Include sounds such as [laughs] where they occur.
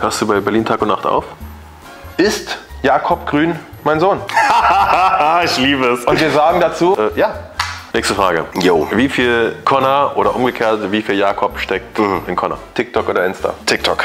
Hörst du bei Berlin Tag und Nacht auf? Ist Jakob Grün mein Sohn? [laughs] ich liebe es. Und wir sagen dazu, äh, ja. Nächste Frage. Yo. Wie viel Connor oder umgekehrt, wie viel Jakob steckt mhm. in Connor? TikTok oder Insta? TikTok.